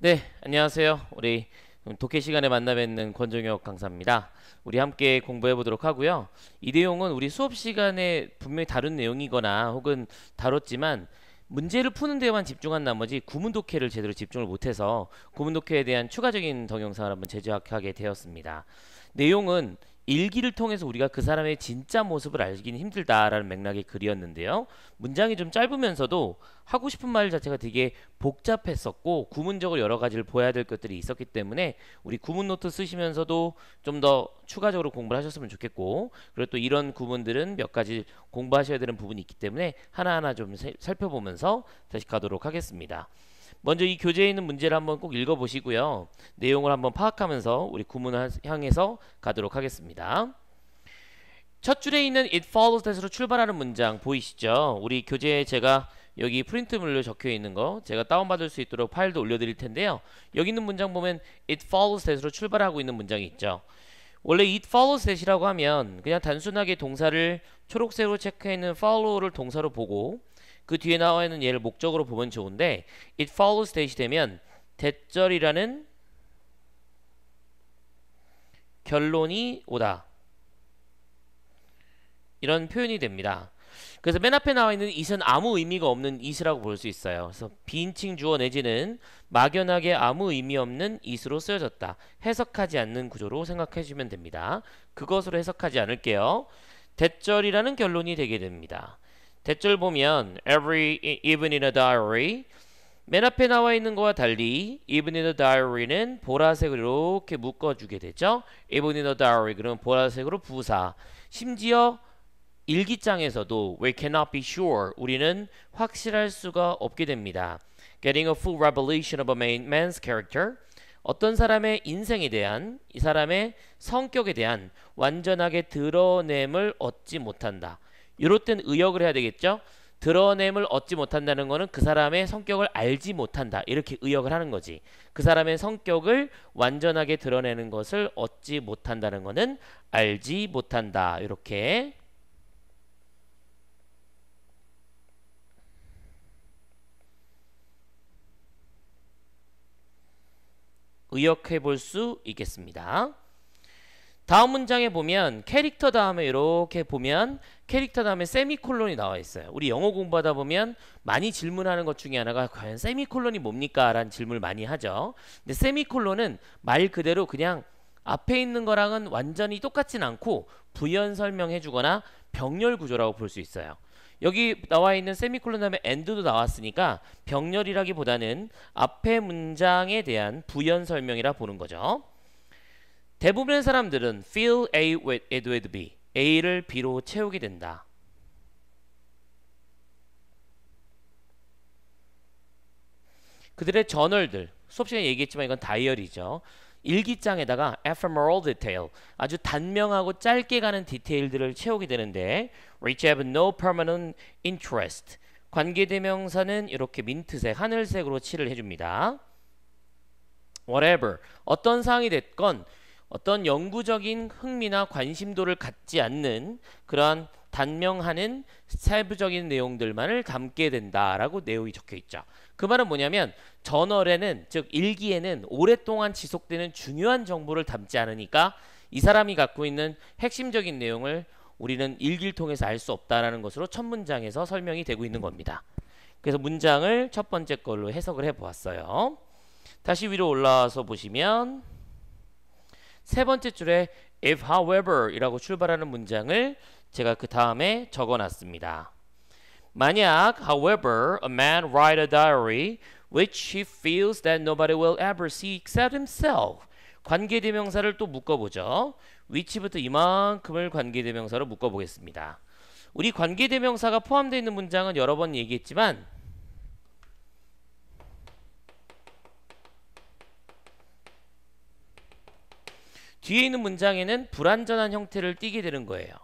네, 안녕하세요. 우리 독해 시간에 만나 뵙는 권종혁 강사입니다. 우리 함께 공부해 보도록 하고요. 이 내용은 우리 수업 시간에 분명히 다룬 내용이거나 혹은 다뤘지만 문제를 푸는 데만 집중한 나머지 구문 독해를 제대로 집중을 못해서 구문 독해에 대한 추가적인 동영상을 한번 제작하게 되었습니다. 내용은 일기를 통해서 우리가 그 사람의 진짜 모습을 알기는 힘들다라는 맥락의 글이었는데요. 문장이 좀 짧으면서도 하고 싶은 말 자체가 되게 복잡했었고 구문적으로 여러 가지를 보아야 될 것들이 있었기 때문에 우리 구문 노트 쓰시면서도 좀 더 추가적으로 공부를 하셨으면 좋겠고 그리고 또 이런 구문들은 몇 가지 공부하셔야 되는 부분이 있기 때문에 하나하나 좀 살펴보면서 다시 가도록 하겠습니다. 먼저 이 교재에 있는 문제를 한번 꼭 읽어보시고요. 내용을 한번 파악하면서 우리 구문을 향해서 가도록 하겠습니다. 첫 줄에 있는 it follows that으로 출발하는 문장 보이시죠? 우리 교재에 제가 여기 프린트물로 적혀 있는 거 제가 다운받을 수 있도록 파일도 올려드릴 텐데요. 여기 있는 문장 보면 it follows that으로 출발하고 있는 문장이 있죠. 원래 it follows that이라고 하면 그냥 단순하게 동사를 초록색으로 체크해 있는 follow를 동사로 보고 그 뒤에 나와 있는 얘를 목적으로 보면 좋은데 it follows that이 되면 대절이라는 결론이 오다 이런 표현이 됩니다. 그래서 맨 앞에 나와 있는 it은 아무 의미가 없는 it이라고 볼 수 있어요. 그래서 비인칭 주어 내지는 막연하게 아무 의미 없는 it으로 쓰여졌다. 해석하지 않는 구조로 생각해 주시면 됩니다. 그것으로 해석하지 않을게요. 대절이라는 결론이 되게 됩니다. 대절 보면 every even in a diary 맨 앞에 나와 있는 거와 달리 even in a diary는 보라색으로 이렇게 묶어주게 되죠. even in a diary 그러면 보라색으로 부사. 심지어 일기장에서도 we cannot be sure 우리는 확실할 수가 없게 됩니다. getting a full revelation of a man's character 어떤 사람의 인생에 대한 이 사람의 성격에 대한 완전하게 드러냄을 얻지 못한다. 이럴 땐 의역을 해야 되겠죠. 드러냄을 얻지 못한다는 것은 그 사람의 성격을 알지 못한다. 이렇게 의역을 하는 거지. 그 사람의 성격을 완전하게 드러내는 것을 얻지 못한다는 것은 알지 못한다. 이렇게 의역해 볼 수 있겠습니다. 다음 문장에 보면 캐릭터 다음에 이렇게 보면 캐릭터 다음에 세미콜론이 나와 있어요. 우리 영어 공부하다 보면 많이 질문하는 것 중에 하나가 과연 세미콜론이 뭡니까? 라는 질문을 많이 하죠. 근데 세미콜론은 말 그대로 그냥 앞에 있는 거랑은 완전히 똑같진 않고 부연 설명해 주거나 병렬 구조라고 볼 수 있어요. 여기 나와 있는 세미콜론 다음에 엔드도 나왔으니까 병렬이라기보다는 앞에 문장에 대한 부연 설명이라 보는 거죠. 대부분의 사람들은 fill A with, with B A를 B로 채우게 된다. 그들의 저널들 수업 시간에 얘기했지만 이건 다이어리죠. 일기장에다가 ephemeral detail 아주 단명하고 짧게 가는 디테일들을 채우게 되는데 which have no permanent interest 관계대명사는 이렇게 민트색, 하늘색으로 칠을 해줍니다. whatever 어떤 사항이 됐건 어떤 영구적인 흥미나 관심도를 갖지 않는 그러한 단명하는 세부적인 내용들만을 담게 된다라고 내용이 적혀 있죠. 그 말은 뭐냐면 저널에는 즉 일기에는 오랫동안 지속되는 중요한 정보를 담지 않으니까 이 사람이 갖고 있는 핵심적인 내용을 우리는 일기를 통해서 알 수 없다라는 것으로 첫 문장에서 설명이 되고 있는 겁니다. 그래서 문장을 첫 번째 걸로 해석을 해 보았어요. 다시 위로 올라와서 보시면 세 번째 줄에 if however 이라고 출발하는 문장을 제가 그 다음에 적어 놨습니다. 만약 however a man write a diary which he feels that nobody will ever see except himself 관계대명사를 또 묶어보죠. which부터 이만큼을 관계대명사로 묶어보겠습니다. 우리 관계대명사가 포함되어 있는 문장은 여러 번 얘기했지만 뒤에 있는 문장에는 불완전한 형태를 띠게 되는 거예요.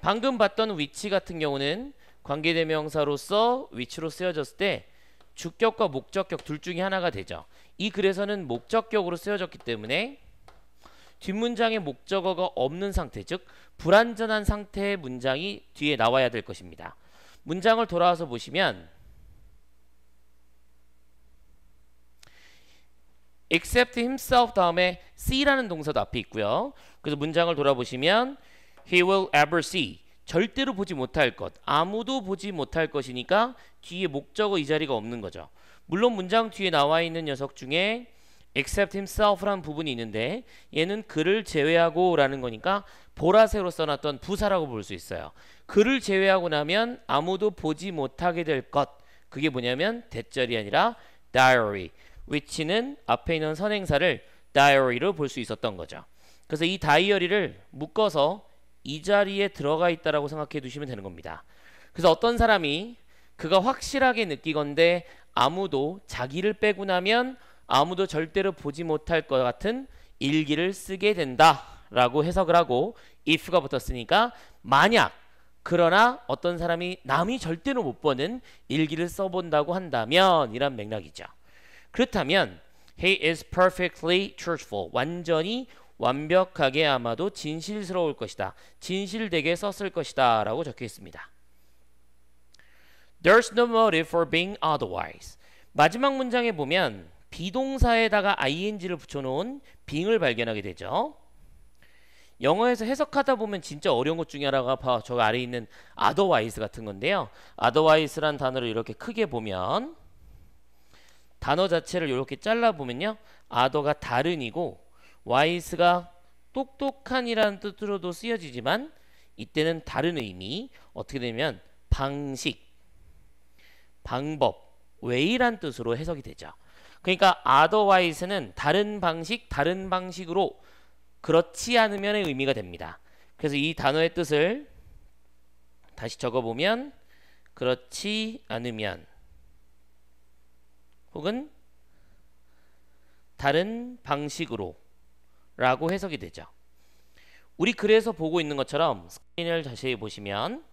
방금 봤던 위치 같은 경우는 관계대명사로서 위치로 쓰여졌을 때 주격과 목적격 둘 중에 하나가 되죠. 이 글에서는 목적격으로 쓰여졌기 때문에 뒷문장에 목적어가 없는 상태, 즉 불완전한 상태의 문장이 뒤에 나와야 될 것입니다. 문장을 돌아와서 보시면 except himself 다음에 see라는 동사도 앞에 있고요. 그래서 문장을 돌아보시면 he will ever see 절대로 보지 못할 것 아무도 보지 못할 것이니까 뒤에 목적어 이 자리가 없는 거죠. 물론 문장 뒤에 나와 있는 녀석 중에 except himself라는 부분이 있는데 얘는 그를 제외하고 라는 거니까 보라색으로 써놨던 부사라고 볼 수 있어요. 그를 제외하고 나면 아무도 보지 못하게 될 것. 그게 뭐냐면 대절이 아니라 diary. Which는 앞에 있는 선행사를 diary로 볼 수 있었던 거죠. 그래서 이 다이어리를 묶어서 이 자리에 들어가 있다라고 생각해 두시면 되는 겁니다. 그래서 어떤 사람이 그가 확실하게 느끼건데 아무도 자기를 빼고 나면 아무도 절대로 보지 못할 것 같은 일기를 쓰게 된다라고 해석을 하고 if가 붙었으니까 만약 그러나 어떤 사람이 남이 절대로 못 보는 일기를 써본다고 한다면 이란 맥락이죠. 그렇다면 he is perfectly truthful 완전히 완벽하게 아마도 진실스러울 것이다. 진실되게 썼을 것이다 라고 적혀 있습니다. There's no motive for being otherwise. 마지막 문장에 보면 비동사에다가 ing를 붙여놓은 being을 발견하게 되죠. 영어에서 해석하다 보면 진짜 어려운 것 중에 하나가 봐, 저 아래에 있는 otherwise 같은 건데요. otherwise란 단어를 이렇게 크게 보면 단어 자체를 이렇게 잘라 보면요. other가 다른이고 wise가 똑똑한이라는 뜻으로도 쓰여지지만 이때는 다른 의미 어떻게 되면 방식, 방법, way란 뜻으로 해석이 되죠. 그러니까 otherwise는 다른 방식, 다른 방식으로 그렇지 않으면의 의미가 됩니다. 그래서 이 단어의 뜻을 다시 적어보면 그렇지 않으면 혹은 다른 방식으로 라고 해석이 되죠. 우리 그래서 보고 있는 것처럼 스크린을 자세히 보시면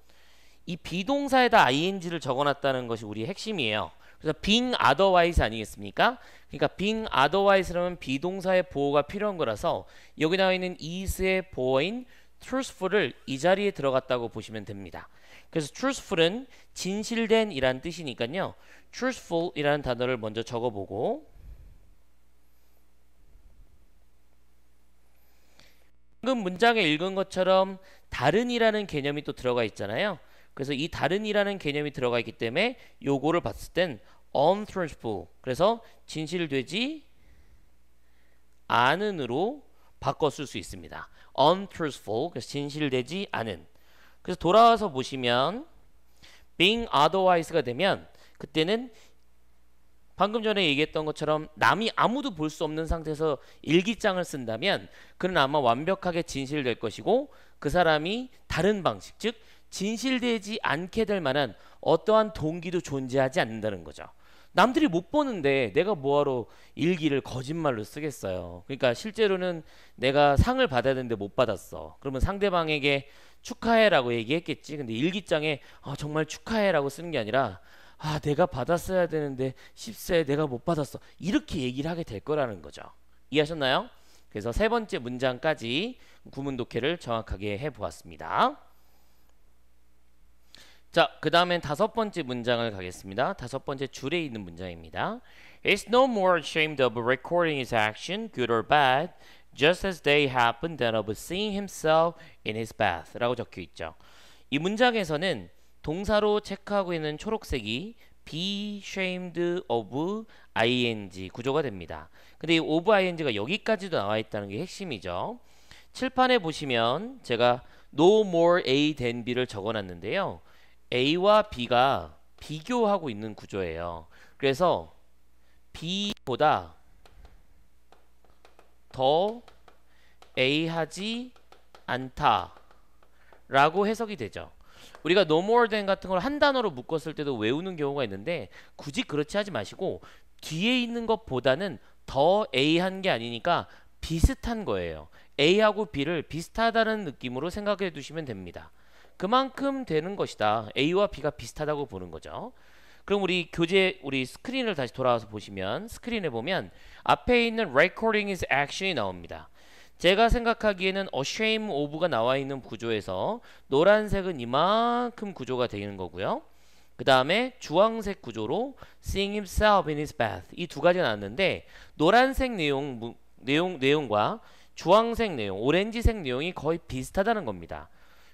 이 비동사에다 ing를 적어놨다는 것이 우리 핵심이에요. 그래서 being otherwise 아니겠습니까? 그러니까 being otherwise라면 비동사의 보호가 필요한 거라서 여기 나와 있는 is의 보호인 truthful을 이 자리에 들어갔다고 보시면 됩니다. 그래서 truthful은 진실된 이란 뜻이니까요. truthful이라는 단어를 먼저 적어보고 방금 문장에 읽은 것처럼 다른이라는 개념이 또 들어가 있잖아요. 그래서 이 다른이라는 개념이 들어가 있기 때문에 요거를 봤을 땐 untruthful 그래서 진실되지 않은으로 쓸수 있습니다. untruthful 그래서 진실되지 않은 그래서 돌아와서 보시면 being otherwise가 되면 그때는 방금 전에 얘기했던 것처럼 남이 아무도 볼 수 없는 상태에서 일기장을 쓴다면 그는 아마 완벽하게 진실될 것이고 그 사람이 다른 방식 즉 진실되지 않게 될 만한 어떠한 동기도 존재하지 않는다는 거죠. 남들이 못 보는데 내가 뭐하러 일기를 거짓말로 쓰겠어요. 그러니까 실제로는 내가 상을 받아야 되는데 못 받았어. 그러면 상대방에게 축하해라고 얘기했겠지. 근데 일기장에 아, 정말 축하해라고 쓰는 게 아니라 아 내가 받았어야 되는데 10세 내가 못 받았어. 이렇게 얘기를 하게 될 거라는 거죠. 이해하셨나요? 그래서 세 번째 문장까지 구문 독해를 정확하게 해 보았습니다. 자, 그 다음엔 다섯 번째 문장을 가겠습니다. 다섯 번째 줄에 있는 문장입니다. Is no more ashamed of recording his action, good or bad, just as they happened than of seeing himself in his bath. 라고 적혀 있죠. 이 문장에서는 동사로 체크하고 있는 초록색이 be ashamed of ing 구조가 됩니다. 근데 이 of ing가 여기까지도 나와 있다는 게 핵심이죠. 칠판에 보시면 제가 no more a than b를 적어놨는데요. A와 B가 비교하고 있는 구조예요. 그래서 B보다 더 A하지 않다 라고 해석이 되죠. 우리가 no more than 같은 걸 한 단어로 묶었을 때도 외우는 경우가 있는데 굳이 그렇지 하지 마시고 뒤에 있는 것보다는 더 A한 게 아니니까 비슷한 거예요. A하고 B를 비슷하다는 느낌으로 생각해 두시면 됩니다. 그만큼 되는 것이다. A와 B가 비슷하다고 보는 거죠. 그럼 우리 교재 우리 스크린을 다시 돌아와서 보시면 스크린에 보면 앞에 있는 recording is action이 나옵니다. 제가 생각하기에는 ashame of가 나와 있는 구조에서 노란색은 이만큼 구조가 되는 거고요. 그 다음에 주황색 구조로 seeing himself in his bath 이 두 가지가 나왔는데 노란색 내용 무- 내용 내용과 주황색 내용, 오렌지색 내용이 거의 비슷하다는 겁니다.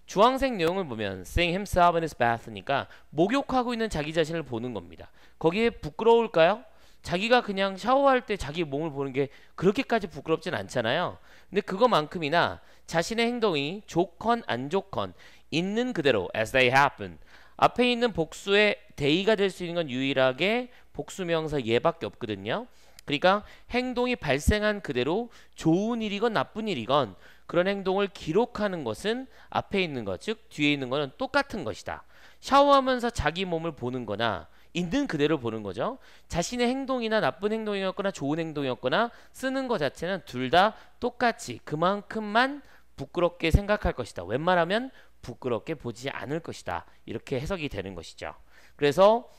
주황색 내용을 보면 seeing himself in his bath니까 목욕하고 있는 자기 자신을 보는 겁니다. 거기에 부끄러울까요? 자기가 그냥 샤워할 때 자기 몸을 보는 게 그렇게까지 부끄럽진 않잖아요. 근데 그거만큼이나 자신의 행동이 좋건 안 좋건 있는 그대로 as they happen 앞에 있는 복수의 대의가 될 수 있는 건 유일하게 복수명사 얘밖에 없거든요. 그러니까 행동이 발생한 그대로 좋은 일이건 나쁜 일이건 그런 행동을 기록하는 것은 앞에 있는 것, 즉 뒤에 있는 것은 똑같은 것이다. 샤워하면서 자기 몸을 보는 거나 있는 그대로 보는 거죠. 자신의 행동이나 나쁜 행동이었거나 좋은 행동이었거나 쓰는 것 자체는 둘 다 똑같이 그만큼만 부끄럽게 생각할 것이다. 웬만하면 부끄럽게 보지 않을 것이다. 이렇게 해석이 되는 것이죠. 그래서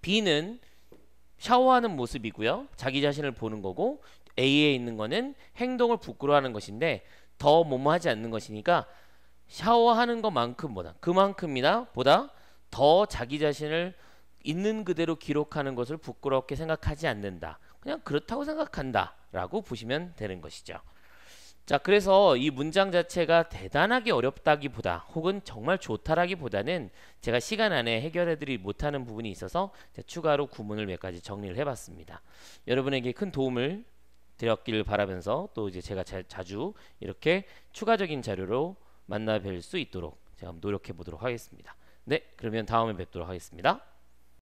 B는 샤워하는 모습이고요. 자기 자신을 보는 거고 A에 있는 거는 행동을 부끄러워하는 것인데 더 뭐뭐하지 않는 것이니까 샤워하는 것만큼 보다 그만큼이나 보다 더 자기 자신을 있는 그대로 기록하는 것을 부끄럽게 생각하지 않는다. 그냥 그렇다고 생각한다. 라고 보시면 되는 것이죠. 자, 그래서 이 문장 자체가 대단하게 어렵다기보다 혹은 정말 좋다라기보다는 제가 시간 안에 해결해드리 못하는 부분이 있어서 추가로 구문을 몇 가지 정리를 해봤습니다. 여러분에게 큰 도움을 드렸기를 바라면서 또 이제 제가 자, 자주 이렇게 추가적인 자료로 만나 뵐 수 있도록 제가 노력해 보도록 하겠습니다. 네, 그러면 다음에 뵙도록 하겠습니다.